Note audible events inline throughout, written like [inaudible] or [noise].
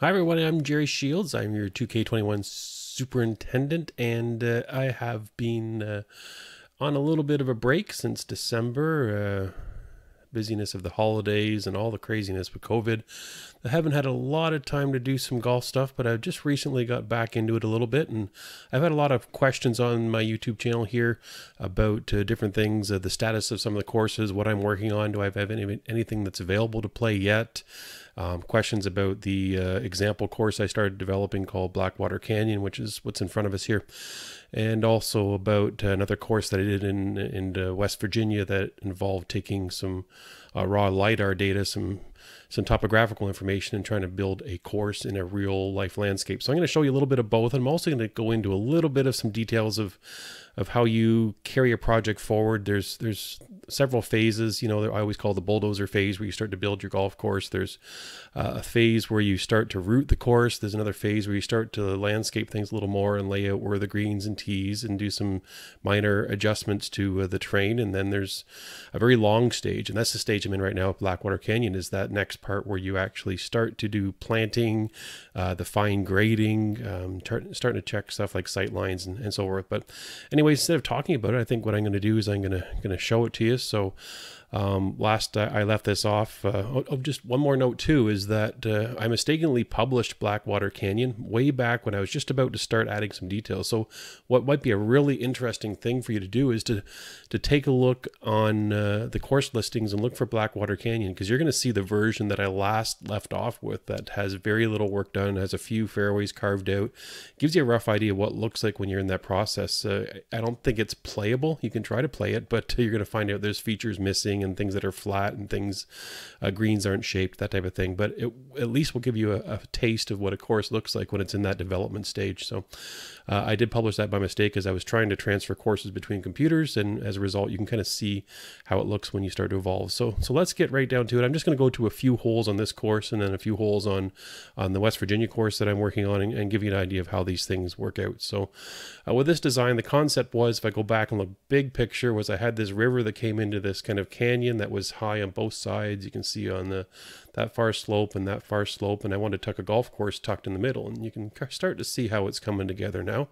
Hi, everyone. I'm Jerry Shields. I'm your 2K21 superintendent, and uh, I have been uh, on a little bit of a break since December. Uh, busyness of the holidays and all the craziness with COVID. I haven't had a lot of time to do some golf stuff, but I've just recently got back into it a little bit, and I've had a lot of questions on my YouTube channel here about uh, different things, uh, the status of some of the courses, what I'm working on. Do I have any, anything that's available to play yet? Um, questions about the uh, example course I started developing called Blackwater Canyon, which is what's in front of us here, and also about another course that I did in in uh, West Virginia that involved taking some uh, raw lidar data, some some topographical information, and trying to build a course in a real life landscape. So I'm going to show you a little bit of both. I'm also going to go into a little bit of some details of of how you carry a project forward. There's there's several phases. You know, I always call the bulldozer phase where you start to build your golf course. There's uh, a phase where you start to route the course. There's another phase where you start to landscape things a little more and lay out where the greens and tees and do some minor adjustments to uh, the terrain. And then there's a very long stage, and that's the stage I'm in right now at Blackwater Canyon. Is that next part where you actually start to do planting, uh, the fine grading, um, tar- starting to check stuff like sight lines and, and so forth. But anyway, instead of talking about it, I think what I'm going to do is I'm going to going to show it to you. So um, last I left this off. Uh, oh, oh, just one more note too is that uh, I mistakenly published Blackwater Canyon way back when I was just about to start adding some details. So what might be a really interesting thing for you to do is to to take a look on uh, the course listings and look for Blackwater Canyon because you're going to see the version that I last left off with that has very little work done, has a few fairways carved out, gives you a rough idea what looks like when you're in that process. Uh, I don't think it's playable. You can try to play it, but [laughs] you're going to find out there's features missing and things that are flat and things uh, greens aren't shaped, that type of thing. But it at least will give you a, a, taste of what a course looks like when it's in that development stage. So uh, I did publish that by mistake as I was trying to transfer courses between computers, and as a result, you can kind of see how it looks when you start to evolve. So so let's get right down to it. I'm just going to go to a few holes on this course and then a few holes on on the West Virginia course that I'm working on, and, and give you an idea of how these things work out. So uh, with this design, the concept was if I go back and look big picture, was I had this river that came into this kind of canyon that was high on both sides. You can see on the that far slope and that far slope, and I wanted to tuck a golf course tucked in the middle, and you can start to see how it's coming together now.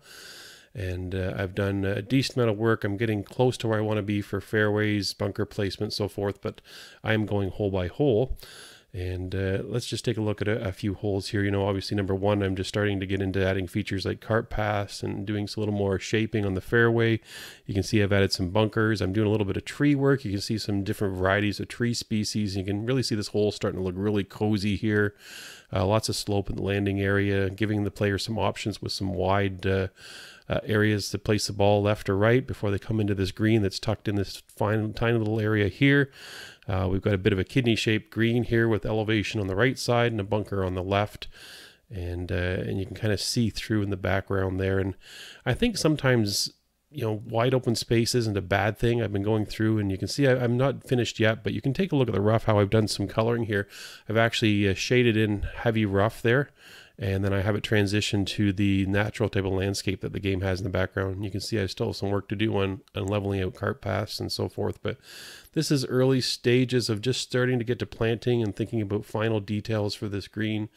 And uh, I've done a decent amount of work. I'm getting close to where I want to be for fairways, bunker placement, so forth, but I am going hole by hole. And uh, let's just take a look at a, a, few holes here. You know, obviously, number one, I'm just starting to get into adding features like cart paths and doing a little more shaping on the fairway. You can see I've added some bunkers. I'm doing a little bit of tree work. You can see some different varieties of tree species. You can really see this hole starting to look really cozy here. Uh, lots of slope in the landing area, giving the player some options with some wide uh, uh, areas to place the ball left or right before they come into this green that's tucked in this fine, tiny little area here. Uh, we've got a bit of a kidney shaped green here with elevation on the right side and a bunker on the left. And, uh, and you can kind of see through in the background there. And I think sometimes, you know, wide open space isn't a bad thing. I've been going through and you can see I, am not finished yet, but you can take a look at the rough, how I've done some coloring here. I've actually uh, shaded in heavy rough there and then I have it transition to the natural type of landscape that the game has in the background. You can see I still have some work to do on, on leveling out cart paths and so forth, but this is early stages of just starting to get to planting and thinking about final details for this green.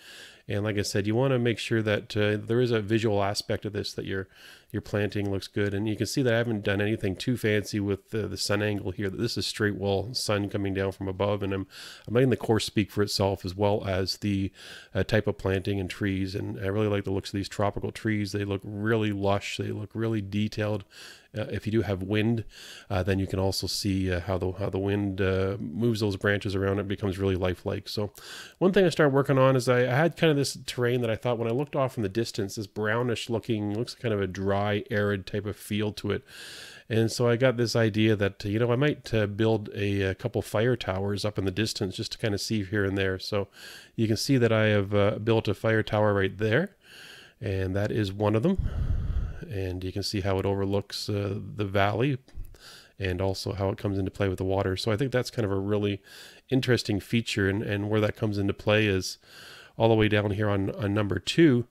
And like I said, you want to make sure that uh, there is a visual aspect of this that your your planting looks good. And you can see that I haven't done anything too fancy with the, the sun angle here. That this is straight wall sun coming down from above, and I'm I'm letting the course speak for itself as well as the uh, type of planting and trees. And I really like the looks of these tropical trees. They look really lush. They look really detailed if you do have wind, uh, then you can also see uh, how the how the wind uh, moves those branches around. It becomes really lifelike. So, one thing I started working on is I, I, had kind of this terrain that I thought when I looked off in the distance, this brownish looking, looks kind of a dry, arid type of feel to it. And so I got this idea that you know I might uh, build a, a, couple fire towers up in the distance just to kind of see here and there. So you can see that I have uh, built a fire tower right there, and that is one of them and you can see how it overlooks uh, the valley and also how it comes into play with the water. So I think that's kind of a really interesting feature, and, and where that comes into play is all the way down here on, on number two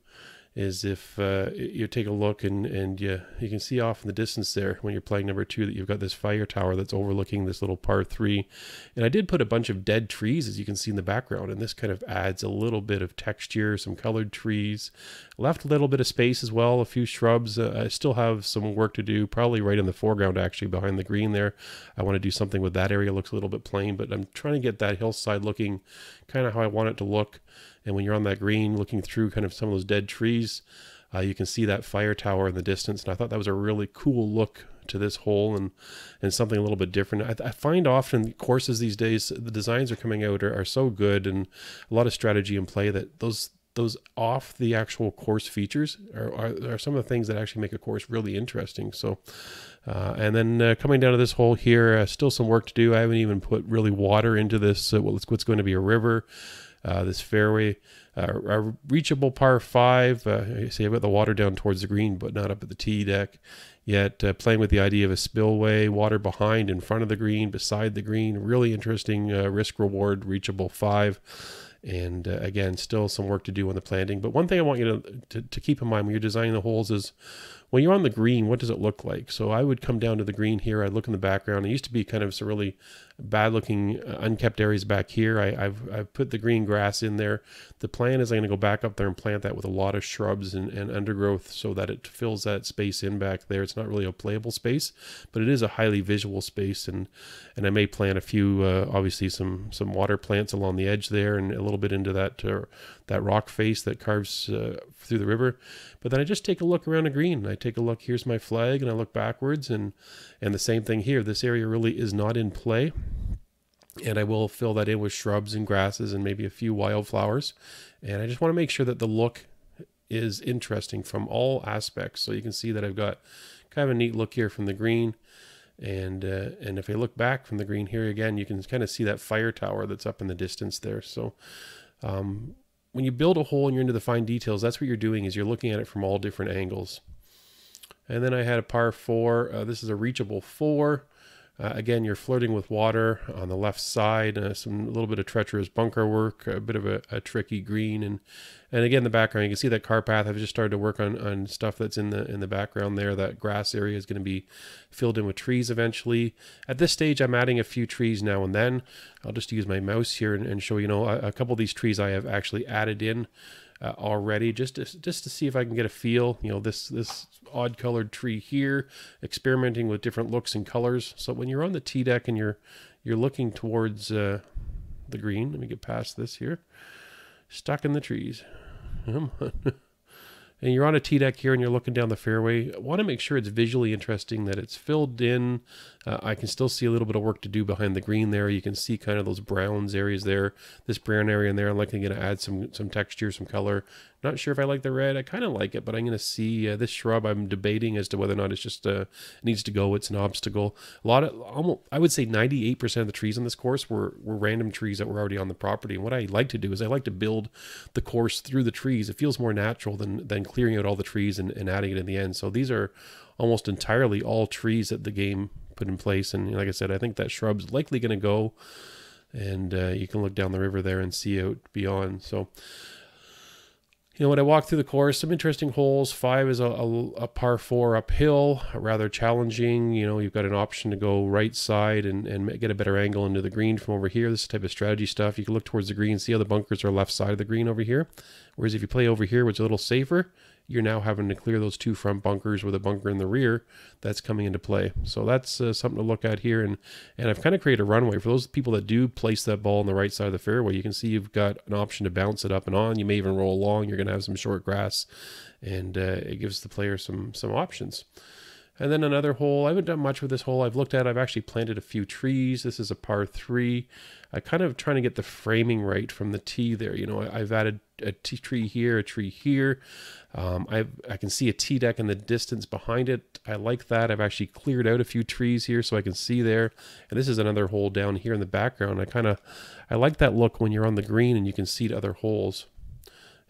is if uh, you take a look and and you you can see off in the distance there when you're playing number two that you've got this fire tower that's overlooking this little par three, and I did put a bunch of dead trees as you can see in the background, and this kind of adds a little bit of texture, some colored trees, left a little bit of space as well, a few shrubs. Uh, I still have some work to do, probably right in the foreground actually behind the green there. I want to do something with that area. It looks a little bit plain, but I'm trying to get that hillside looking kind of how I want it to look. And when you're on that green, looking through kind of some of those dead trees, uh, you can see that fire tower in the distance. And I thought that was a really cool look to this hole and and something a little bit different. I, I find often courses these days, the designs are coming out are, are so good and a lot of strategy in play that those those off the actual course features are, are, are, some of the things that actually make a course really interesting. So, uh, and then uh, coming down to this hole here, uh, still some work to do. I haven't even put really water into this. Uh, what's going to be a river uh, this fairway. Uh, a reachable par five. Uh, see, I've got the water down towards the green, but not up at the tee deck. Yet uh, playing with the idea of a spillway, water behind, in front of the green, beside the green. Really interesting uh, risk reward, reachable five. And uh, again, still some work to do on the planting. But one thing I want you to, to, to keep in mind when you're designing the holes is when you're on the green, what does it look like? So I would come down to the green here. I'd look in the background. It used to be kind of some really bad looking uh, unkept areas back here. I, have I've put the green grass in there. The plan is I'm going to go back up there and plant that with a lot of shrubs and, and undergrowth so that it fills that space in back there. It's not really a playable space, but it is a highly visual space. And, and I may plant a few, uh, obviously some, some water plants along the edge there and a little bit into that, uh, that rock face that carves uh, through the river. But then I just take a look around the green. I take a look, here's my flag and I look backwards and, and the same thing here. This area really is not in play and I will fill that in with shrubs and grasses and maybe a few wildflowers. And I just want to make sure that the look is interesting from all aspects. So you can see that I've got kind of a neat look here from the green. And uh, and if I look back from the green here again, you can kind of see that fire tower that's up in the distance there. So um, when you build a hole and you're into the fine details, that's what you're doing is you're looking at it from all different angles. And then I had a par four. Uh, this is a reachable four. Uh, again, you're flirting with water on the left side, uh, some a little bit of treacherous bunker work, a bit of a, a, tricky green, and and again the background. You can see that car path. I've just started to work on on stuff that's in the in the background there. That grass area is going to be filled in with trees eventually. At this stage, I'm adding a few trees now and then. I'll just use my mouse here and, and show you know a, a couple of these trees I have actually added in uh, already just to, just to see if I can get a feel. You know, this this odd colored tree here, experimenting with different looks and colors. So when you're on the tee deck and you're you're looking towards uh, the green, let me get past this here. Stuck in the trees. [laughs] Come on. and you're on a tee deck here and you're looking down the fairway, I want to make sure it's visually interesting, that it's filled in. Uh, I can still see a little bit of work to do behind the green there. You can see kind of those browns areas there, this brown area in there. I'm likely going to add some some texture, some color. Not sure if I like the red. I kind of like it, but I'm going to see uh, this shrub. I'm debating as to whether or not it's just uh, needs to go. It's an obstacle. A lot of almost, I would say 98% of the trees on this course were were random trees that were already on the property. And what I like to do is I like to build the course through the trees. It feels more natural than than clearing out all the trees and, and adding it in the end. So these are almost entirely all trees that the game put in place. And like I said, I think that shrub's likely going to go. And uh, you can look down the river there and see out beyond. So you know, when I walk through the course, some interesting holes. Five is a, a, a, par four uphill, rather challenging. You know, you've got an option to go right side and, and get a better angle into the green from over here. This type of strategy stuff. You can look towards the green, see how the bunkers are left side of the green over here. Whereas if you play over here, which is a little safer, you're now having to clear those two front bunkers with a bunker in the rear that's coming into play. So that's uh, something to look at here. And, and I've kind of created a runway for those people that do place that ball on the right side of the fairway. You can see you've got an option to bounce it up and on. You may even roll along. You're going to have some short grass and uh, it gives the player some, some options. And then another hole. I haven't done much with this hole. I've looked at. I've actually planted a few trees. This is a par three. I kind of trying to get the framing right from the tee there. You know, I, have added a tea tree here, a tree here. Um, I I can see a tee deck in the distance behind it. I like that. I've actually cleared out a few trees here so I can see there. And this is another hole down here in the background. I kind of I like that look when you're on the green and you can see other holes.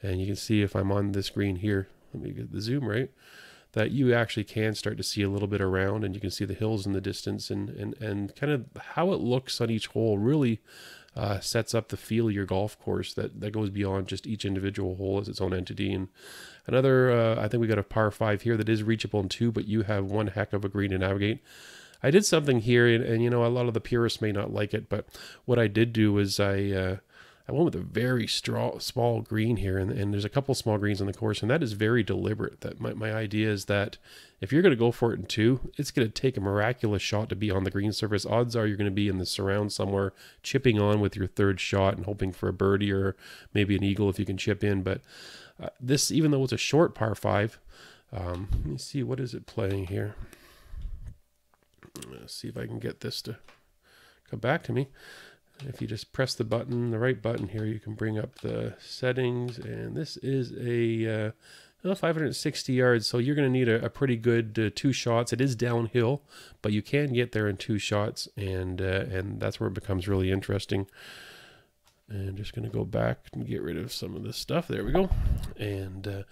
And you can see if I'm on this green here. Let me get the zoom right that you actually can start to see a little bit around and you can see the hills in the distance and, and, and kind of how it looks on each hole really uh, sets up the feel of your golf course that, that goes beyond just each individual hole as its own entity. And another, uh, I think we got a par five here that is reachable in two, but you have one heck of a green to navigate. I did something here, and, and, you know, a lot of the purists may not like it, but what I did do is I uh, I went with a very straw, small green here, and, and there's a couple small greens on the course, and that is very deliberate. That my, my idea is that if you're going to go for it in two, it's going to take a miraculous shot to be on the green surface. Odds are you're going to be in the surround somewhere, chipping on with your third shot and hoping for a birdie or maybe an eagle if you can chip in. But uh, this, even though it's a short par five, um, let me see what is it playing here. Let's see if I can get this to come back to me if you just press the button, the right button here, you can bring up the settings. And this is a uh, 560 yards, so you're going to need a, a, pretty good uh, two shots. It is downhill, but you can get there in two shots, and uh, and that's where it becomes really interesting. And just going to go back and get rid of some of this stuff. There we go. And uh,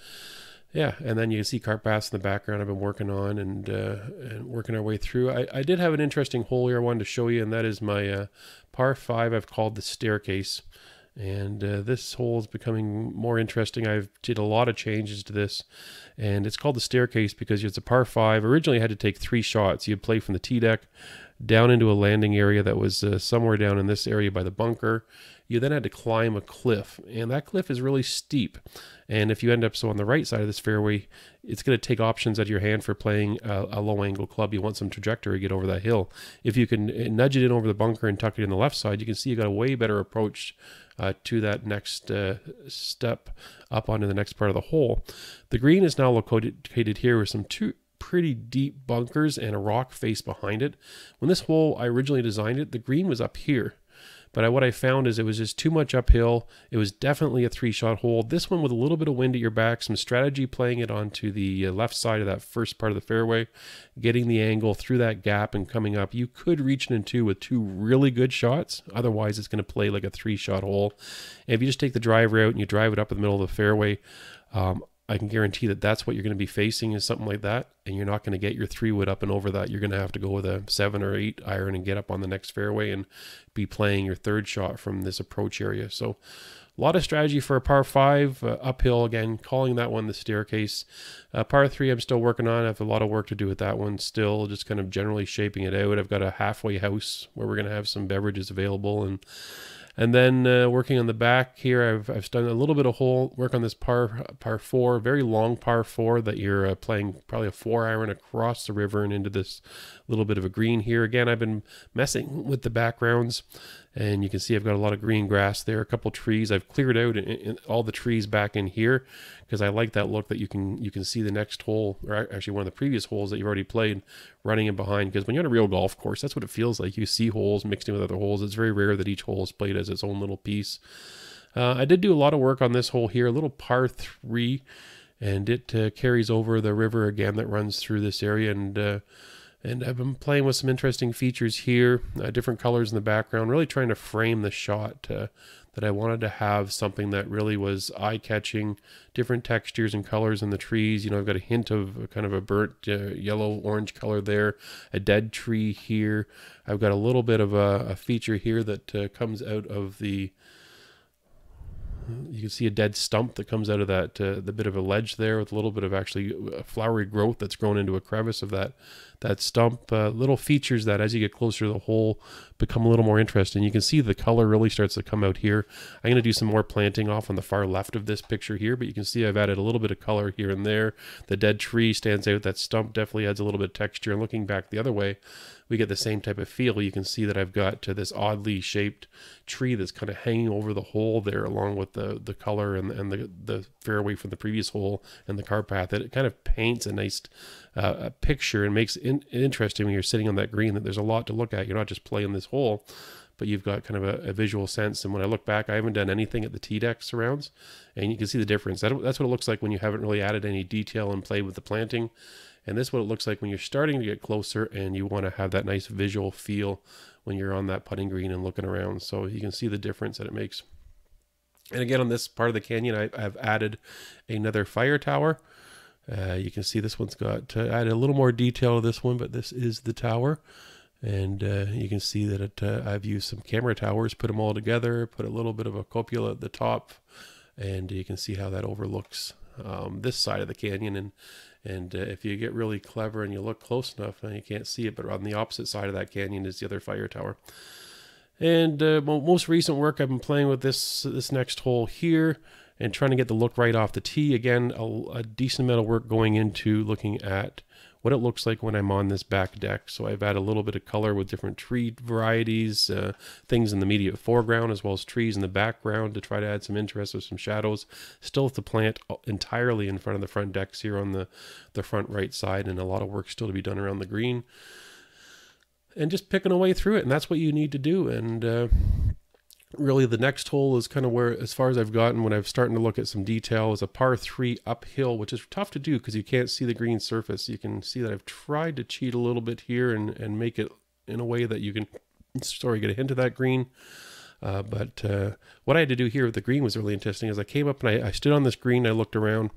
yeah, and then you see cart paths in the background I've been working on and uh, and working our way through. I, I did have an interesting hole here I wanted to show you, and that is my uh, par 5 I've called the staircase. And uh, this hole is becoming more interesting. I've did a lot of changes to this, and it's called the staircase because it's a par 5. Originally, I had to take three shots. You'd play from the tee deck down into a landing area that was uh, somewhere down in this area by the bunker you then had to climb a cliff, and that cliff is really steep. And if you end up so on the right side of this fairway, it's going to take options out of your hand for playing a, a, low angle club. You want some trajectory to get over that hill. If you can uh, nudge it in over the bunker and tuck it in the left side, you can see you got a way better approach uh, to that next uh, step up onto the next part of the hole. The green is now located here with some two pretty deep bunkers and a rock face behind it. When this hole I originally designed it, the green was up here. But I, what I found is it was just too much uphill. It was definitely a three shot hole. This one with a little bit of wind at your back, some strategy playing it onto the uh, left side of that first part of the fairway, getting the angle through that gap and coming up. You could reach it in two with two really good shots. Otherwise, it's going to play like a three shot hole. And if you just take the driver out and you drive it up in the middle of the fairway, um, I can guarantee that that's what you're going to be facing is something like that, and you're not going to get your three wood up and over that. You're going to have to go with a seven or eight iron and get up on the next fairway and be playing your third shot from this approach area. So, a lot of strategy for a par five uh, uphill again, calling that one the staircase. Uh, par three, I'm still working on. I have a lot of work to do with that one still, just kind of generally shaping it out. I've got a halfway house where we're going to have some beverages available and and then uh, working on the back here, I've, I've done a little bit of hole work on this par par four, very long par four that you're uh, playing probably a four iron across the river and into this little bit of a green here. Again, I've been messing with the backgrounds and you can see I've got a lot of green grass there, a couple trees. I've cleared out in, in all the trees back in here because I like that look that you can you can see the next hole, or actually one of the previous holes that you've already played, running in behind. Because when you're on a real golf course, that's what it feels like. You see holes mixed in with other holes. It's very rare that each hole is played as its own little piece. Uh, I did do a lot of work on this hole here, a little par three, and it uh, carries over the river again that runs through this area and. Uh, and I've been playing with some interesting features here, uh, different colors in the background, really trying to frame the shot uh, that I wanted to have something that really was eye catching, different textures and colors in the trees. You know, I've got a hint of kind of a burnt uh, yellow orange color there, a dead tree here. I've got a little bit of a, a feature here that uh, comes out of the you can see a dead stump that comes out of that uh, the bit of a ledge there with a little bit of actually uh, flowery growth that's grown into a crevice of that that stump uh, little features that as you get closer to the hole become a little more interesting you can see the color really starts to come out here i'm going to do some more planting off on the far left of this picture here but you can see i've added a little bit of color here and there the dead tree stands out that stump definitely adds a little bit of texture and looking back the other way we get the same type of feel. You can see that I've got to this oddly shaped tree that's kind of hanging over the hole there, along with the the color and, and the, the fairway from the previous hole and the car path. It kind of paints a nice uh, picture and makes it interesting when you're sitting on that green that there's a lot to look at. You're not just playing this hole but you've got kind of a, a, visual sense. And when I look back, I haven't done anything at the tee deck surrounds, and you can see the difference. That, that's what it looks like when you haven't really added any detail and played with the planting. And this is what it looks like when you're starting to get closer and you want to have that nice visual feel when you're on that putting green and looking around. So you can see the difference that it makes. And again, on this part of the canyon, I, have added another fire tower. Uh, you can see this one's got to add a little more detail to this one, but this is the tower. And uh, you can see that it, uh, I've used some camera towers, put them all together, put a little bit of a cupola at the top, and you can see how that overlooks um, this side of the canyon. And and uh, if you get really clever and you look close enough, and you can't see it, but on the opposite side of that canyon is the other fire tower. And uh, most recent work, I've been playing with this this next hole here and trying to get the look right off the tee. Again, a, a decent amount of work going into looking at what it looks like when I'm on this back deck. So I've added a little bit of color with different tree varieties, uh, things in the immediate foreground as well as trees in the background to try to add some interest with some shadows. Still with the plant entirely in front of the front decks here on the, the front right side and a lot of work still to be done around the green. And just picking away through it and that's what you need to do. And uh, really the next hole is kind of where as far as I've gotten when I've starting to look at some detail is a par 3 uphill which is tough to do because you can't see the green surface. You can see that I've tried to cheat a little bit here and and make it in a way that you can sorry get a hint of that green. Uh, but uh, what I had to do here with the green was really interesting as I came up and I, I stood on this green I looked around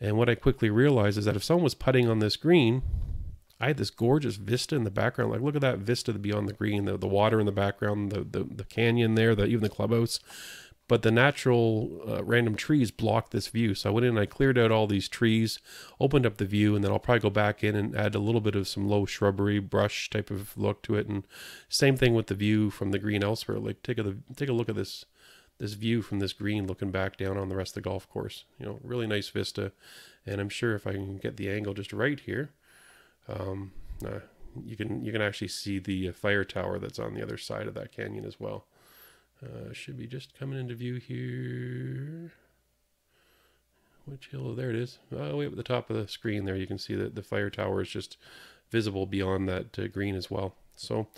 and what I quickly realized is that if someone was putting on this green I had this gorgeous vista in the background. Like, look at that vista beyond the green, the, the water in the background, the, the, the canyon there, the, even the clubhouse. But the natural uh, random trees blocked this view. So I went in and I cleared out all these trees, opened up the view, and then I'll probably go back in and add a little bit of some low shrubbery, brush type of look to it. And same thing with the view from the green elsewhere. Like, take a, take a look at this this view from this green looking back down on the rest of the golf course. You know, really nice vista. And I'm sure if I can get the angle just right here, um, uh, you can you can actually see the uh, fire tower that's on the other side of that canyon as well. Uh, should be just coming into view here. Which hill? There it is. Oh, way up at the top of the screen there, you can see that the fire tower is just visible beyond that uh, green as well. So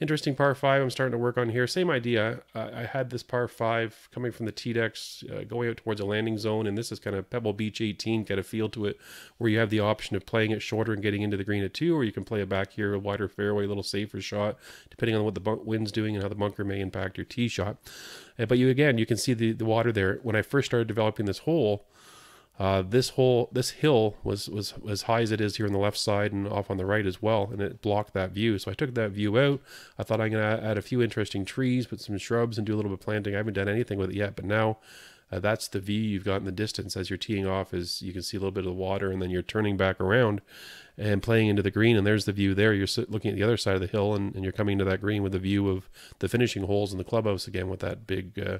interesting par five I'm starting to work on here. Same idea. I had this par five coming from the tee decks uh, going out towards a landing zone, and this is kind of Pebble Beach 18 kind of feel to it, where you have the option of playing it shorter and getting into the green at two, or you can play it back here, a wider fairway, a little safer shot, depending on what the wind's doing and how the bunker may impact your tee shot. Uh, but you again, you can see the, the water there. When I first started developing this hole, uh, this whole this hill was was as high as it is here on the left side and off on the right as well, and it blocked that view. So I took that view out. I thought I'm gonna add a few interesting trees, put some shrubs, and do a little bit of planting. I haven't done anything with it yet, but now uh, that's the view you've got in the distance as you're teeing off. Is you can see a little bit of the water, and then you're turning back around and playing into the green, and there's the view there. You're looking at the other side of the hill, and, and you're coming to that green with the view of the finishing holes in the clubhouse again with that big. Uh,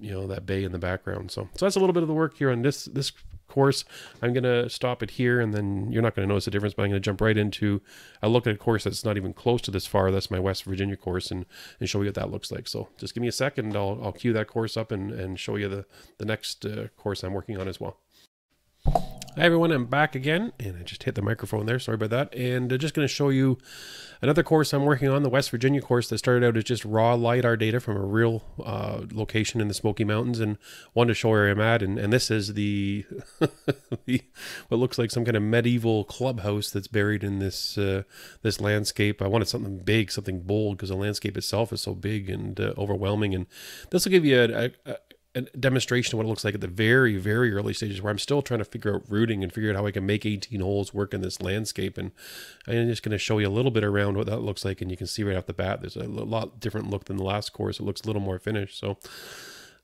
you know that bay in the background. So so that's a little bit of the work here on this this course. I'm going to stop it here and then you're not going to notice the difference but i'm going to jump right into a look at a course that's not even close to this far. That's my west virginia course and and show you what that looks like. So just give me a second. I'll, I'll cue that course up and and show you the the next uh, course i'm working on as well Hi everyone, I'm back again, and I just hit the microphone there. Sorry about that. And I'm just going to show you another course I'm working on, the West Virginia course that started out as just raw lidar data from a real uh, location in the Smoky Mountains, and wanted to show where I'm at. And, and this is the, [laughs] the what looks like some kind of medieval clubhouse that's buried in this uh, this landscape. I wanted something big, something bold, because the landscape itself is so big and uh, overwhelming. And this will give you a, a, a demonstration of what it looks like at the very, very early stages where I'm still trying to figure out routing and figure out how I can make 18 holes work in this landscape. And I'm just going to show you a little bit around what that looks like. And you can see right off the bat, there's a lot different look than the last course. It looks a little more finished. So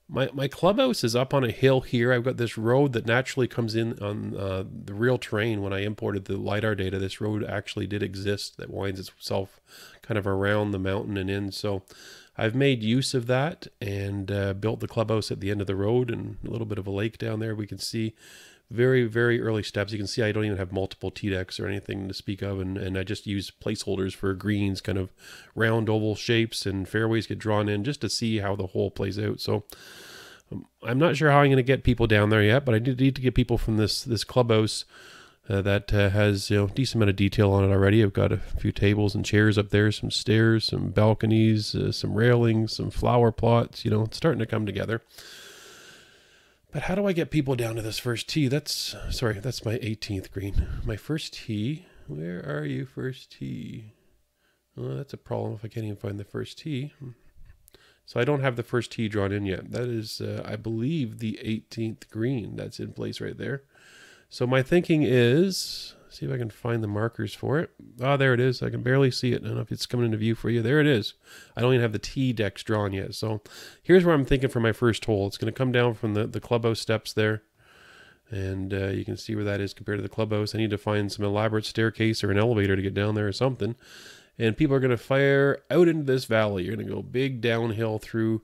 my, my clubhouse is up on a hill here. I've got this road that naturally comes in on uh, the real terrain. When I imported the LiDAR data, this road actually did exist that winds itself kind of around the mountain and in. So I've made use of that and uh, built the clubhouse at the end of the road and a little bit of a lake down there. We can see very, very early steps. You can see I don't even have multiple tee decks or anything to speak of, and, and I just use placeholders for greens, kind of round oval shapes, and fairways get drawn in just to see how the hole plays out. So um, I'm not sure how I'm going to get people down there yet, but I need to get people from this this clubhouse uh, that uh, has you know decent amount of detail on it already. I've got a few tables and chairs up there, some stairs, some balconies, uh, some railings, some flower plots. You know, it's starting to come together. But how do I get people down to this first tee? That's sorry, that's my 18th green. My first tee. Where are you, first tee? Well, that's a problem if I can't even find the first tee. So I don't have the first tee drawn in yet. That is, uh, I believe, the 18th green that's in place right there. So my thinking is see if I can find the markers for it. Ah, oh, there it is. I can barely see it. I don't know if it's coming into view for you. There it is. I don't even have the tee decks drawn yet. So here's where I'm thinking for my first hole. It's going to come down from the, the clubhouse steps there. And uh, you can see where that is compared to the clubhouse. I need to find some elaborate staircase or an elevator to get down there or something. And people are going to fire out into this valley. You're going to go big downhill through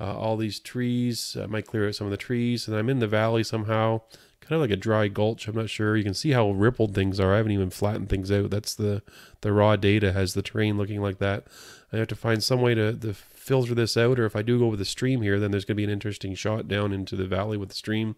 uh, all these trees. I might clear out some of the trees. And I'm in the valley somehow kind of like a dry gulch. I'm not sure. You can see how rippled things are. I haven't even flattened things out. That's the the raw data has the terrain looking like that. I have to find some way to, to filter this out, or if I do go with the stream here, then there's going to be an interesting shot down into the valley with the stream.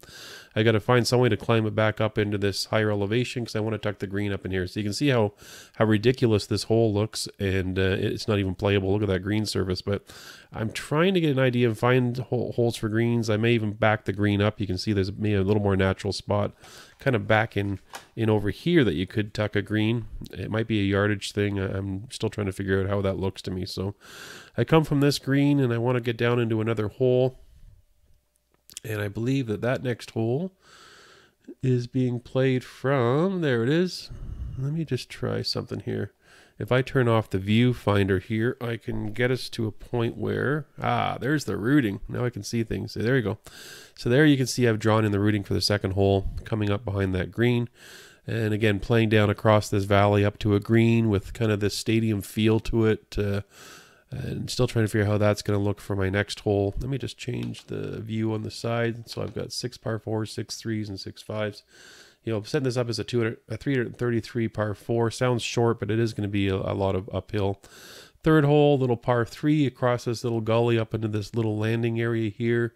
I got to find some way to climb it back up into this higher elevation because I want to tuck the green up in here. So you can see how how ridiculous this hole looks, and uh, it's not even playable. Look at that green surface, but I'm trying to get an idea and find holes for greens. I may even back the green up. You can see there's maybe a little more natural spot kind of back in, in over here that you could tuck a green. It might be a yardage thing. I'm still trying to figure out how that looks to me. So I come from this green and I want to get down into another hole. And I believe that that next hole is being played from, there it is. Let me just try something here. If I turn off the viewfinder here, I can get us to a point where, ah, there's the routing. Now I can see things. So there you go. So there you can see I've drawn in the routing for the second hole coming up behind that green. And again, playing down across this valley up to a green with kind of this stadium feel to it. Uh, and still trying to figure out how that's going to look for my next hole. Let me just change the view on the side. So I've got six par fours, six threes, and six fives you know, setting this up as a 200, a 333 par four sounds short, but it is going to be a, a lot of uphill. Third hole, little par three across this little gully up into this little landing area here.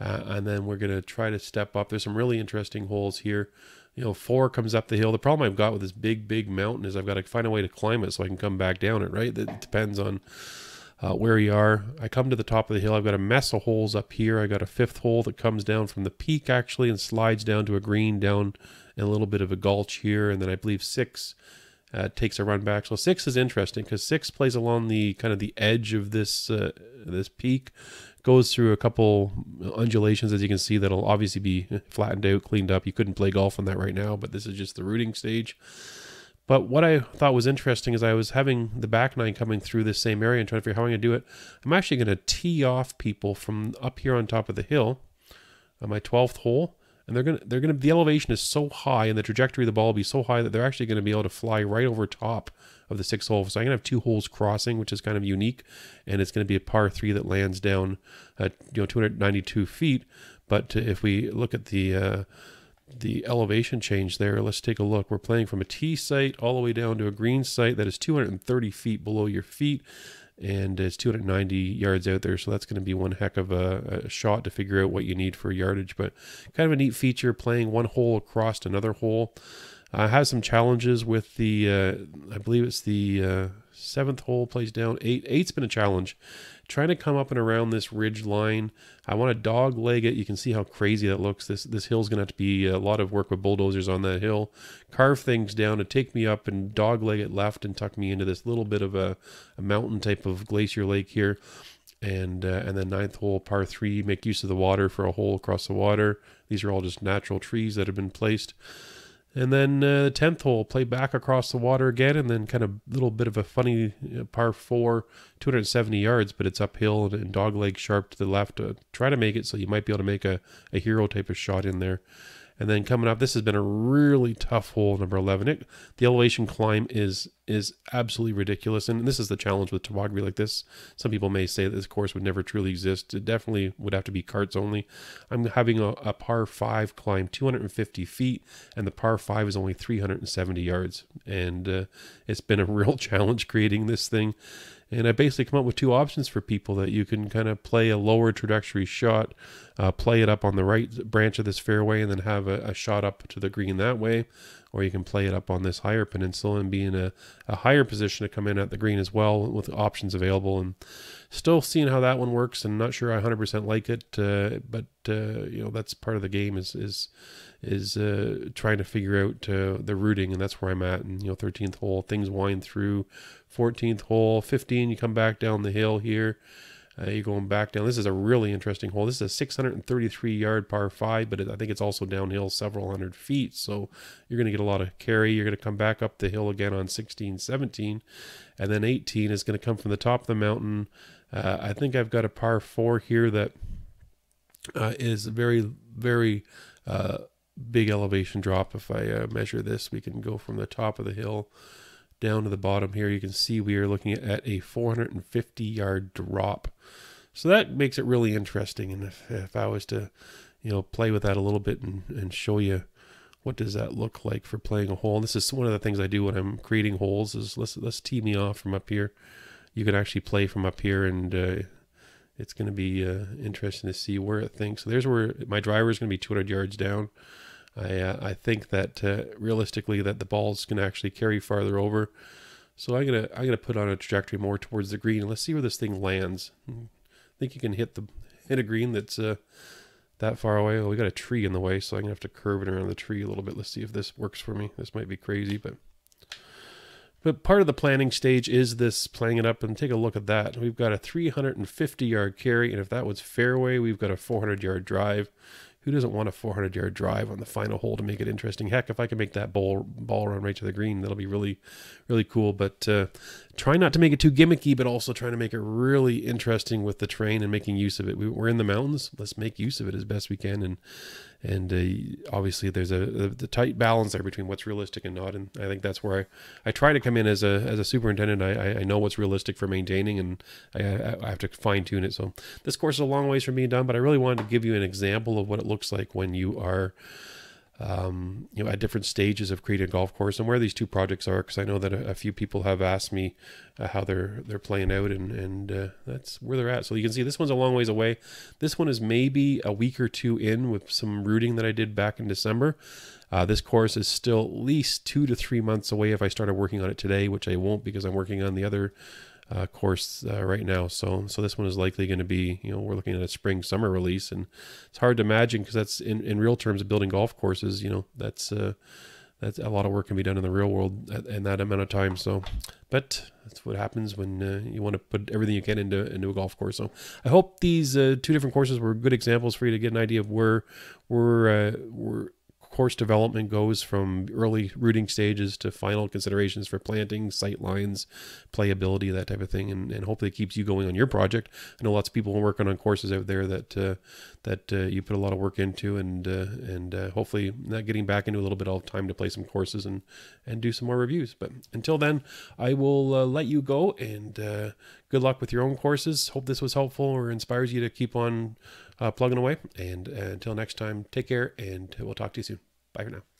Uh, and then we're going to try to step up. There's some really interesting holes here. You know, four comes up the hill. The problem I've got with this big, big mountain is I've got to find a way to climb it so I can come back down it, right? It depends on uh, where you are. I come to the top of the hill. I've got a mess of holes up here. I got a fifth hole that comes down from the peak actually and slides down to a green down and a little bit of a gulch here. And then I believe six uh, takes a run back. So six is interesting because six plays along the kind of the edge of this uh, this peak, goes through a couple undulations as you can see that'll obviously be flattened out, cleaned up. You couldn't play golf on that right now, but this is just the routing stage. But what I thought was interesting is I was having the back nine coming through this same area and trying to figure out how I'm going to do it. I'm actually going to tee off people from up here on top of the hill on my 12th hole. And they're gonna they're gonna the elevation is so high and the trajectory of the ball will be so high that they're actually gonna be able to fly right over top of the six hole. So I'm gonna have two holes crossing, which is kind of unique, and it's gonna be a par three that lands down at you know 292 feet. But if we look at the uh, the elevation change there. Let's take a look. We're playing from a tee site all the way down to a green site that is 230 feet below your feet and it's 290 yards out there. So that's going to be one heck of a, a, shot to figure out what you need for yardage. But kind of a neat feature playing one hole across another hole. I have some challenges with the, uh, I believe it's the uh, seventh hole plays down eight. Eight's been a challenge trying to come up and around this ridge line. I want to dog leg it. You can see how crazy that looks. This this hill's going to have to be a lot of work with bulldozers on that hill. Carve things down to take me up and dog leg it left and tuck me into this little bit of a, a mountain type of glacier lake here. And uh, and then ninth hole par three, make use of the water for a hole across the water. These are all just natural trees that have been placed. And then uh, 10th hole, play back across the water again, and then kind of a little bit of a funny uh, par four, 270 yards, but it's uphill and, and dog leg sharp to the left. Uh, try to make it so you might be able to make a, a hero type of shot in there. And then coming up, this has been a really tough hole, number 11. It, the elevation climb is is absolutely ridiculous. And this is the challenge with topography like this. Some people may say that this course would never truly exist. It definitely would have to be carts only. I'm having a, a par 5 climb 250 feet, and the par 5 is only 370 yards. And uh, it's been a [laughs] real challenge creating this thing. And I basically come up with two options for people that you can kind of play a lower trajectory shot, uh, play it up on the right branch of this fairway, and then have a, a, shot up to the green that way. Or you can play it up on this higher peninsula and be in a, a higher position to come in at the green as well with options available. And still seeing how that one works and not sure I 100% like it. Uh, but, uh, you know, that's part of the game is, is, is uh, trying to figure out uh, the routing, and that's where I'm at. And you know, 13th hole, things wind through. 14th hole, 15, you come back down the hill here. Uh, you're going back down. This is a really interesting hole. This is a 633 yard par five, but it, I think it's also downhill several hundred feet. So you're going to get a lot of carry. You're going to come back up the hill again on 16, 17, and then 18 is going to come from the top of the mountain. Uh, I think I've got a par four here that uh, is very, very uh, big elevation drop. If I uh, measure this, we can go from the top of the hill down to the bottom here. You can see we are looking at a 450 yard drop. So that makes it really interesting. And if, if I was to, you know, play with that a little bit and, and show you what does that look like for playing a hole. And this is one of the things I do when I'm creating holes is let's, let's tee me off from up here. You can actually play from up here and uh, it's going to be uh, interesting to see where it thinks. So there's where my driver is going to be 200 yards down. I uh, I think that uh, realistically that the ball's going to actually carry farther over. So I'm gonna I'm gonna put on a trajectory more towards the green. Let's see where this thing lands. I think you can hit the hit a green that's uh, that far away. Oh, we got a tree in the way, so I'm gonna have to curve it around the tree a little bit. Let's see if this works for me. This might be crazy, but but part of the planning stage is this playing it up and take a look at that. We've got a 350 yard carry, and if that was fairway, we've got a 400 yard drive who doesn't want a 400 yard drive on the final hole to make it interesting? Heck, if I can make that ball ball run right to the green, that'll be really, really cool. But uh, try not to make it too gimmicky, but also trying to make it really interesting with the train and making use of it. We, are in the mountains. Let's make use of it as best we can. And and uh, obviously there's a, a, the tight balance there between what's realistic and not. And I think that's where I, I try to come in as a as a superintendent. I, I know what's realistic for maintaining, and I, I have to fine tune it. So this course is a long ways from being done, but I really wanted to give you an example of what it looks like when you are um, you know, at different stages of creating a golf course and where these two projects are. Because I know that a, a, few people have asked me uh, how they're they're playing out, and and uh, that's where they're at. So you can see this one's a long ways away. This one is maybe a week or two in with some routing that I did back in December. Uh, this course is still at least two to three months away if I started working on it today, which I won't because I'm working on the other uh, course uh, right now. So so this one is likely going to be you know we're looking at a spring summer release, and it's hard to imagine because that's in, in real terms of building golf courses. You know that's uh, that's a lot of work can be done in the real world in that amount of time. So, but that's what happens when uh, you want to put everything you can into into a golf course. So I hope these uh, two different courses were good examples for you to get an idea of where where uh, where course development goes from early routing stages to final considerations for planting, sight lines, playability, that type of thing, and, and hopefully it keeps you going on your project. I know lots of people working on courses out there that uh, that uh, you put a lot of work into, and uh, and uh, hopefully not getting back into a little bit of time to play some courses and and do some more reviews. But until then, I will uh, let you go, and uh, good luck with your own courses. Hope this was helpful or inspires you to keep on Uh, plugging away. And uh, until next time, take care, and we'll talk to you soon. Bye for now.